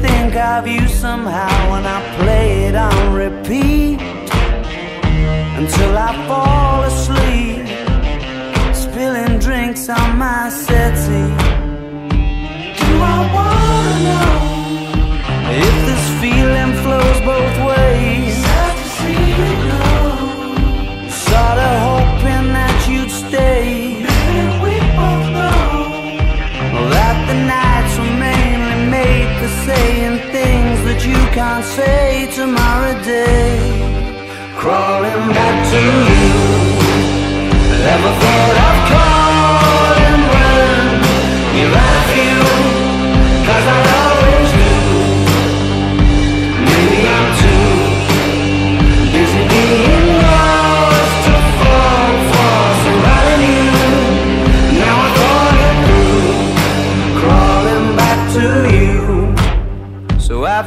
think of you somehow when I play it on repeat. Until I fall asleep, spilling drinks on my can't say tomorrow day. Crawling back to you. Never thought I'd call and run. You love you, cause I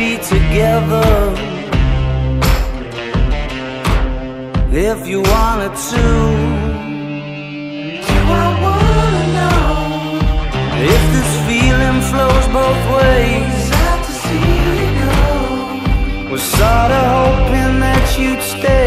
be together if you wanted to. Do I wanna know if this feeling flows both ways? Was sorta hoping that you'd stay.